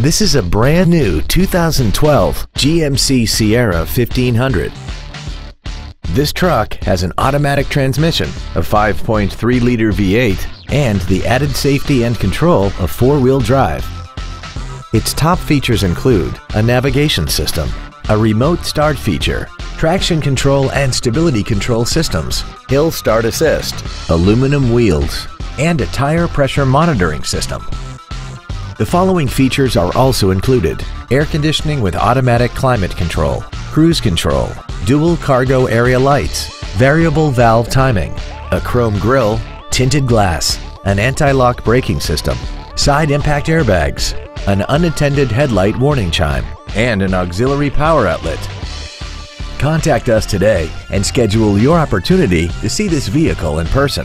This is a brand new 2012 GMC Sierra 1500. This truck has an automatic transmission, a 5.3-liter V8, and the added safety and control of four-wheel drive. Its top features include a navigation system, a remote start feature, traction control and stability control systems, hill start assist, aluminum wheels, and a tire pressure monitoring system. The following features are also included. Air conditioning with automatic climate control, cruise control, dual cargo area lights, variable valve timing, a chrome grille, tinted glass, an anti-lock braking system, side impact airbags, an unattended headlight warning chime, and an auxiliary power outlet. Contact us today and schedule your opportunity to see this vehicle in person.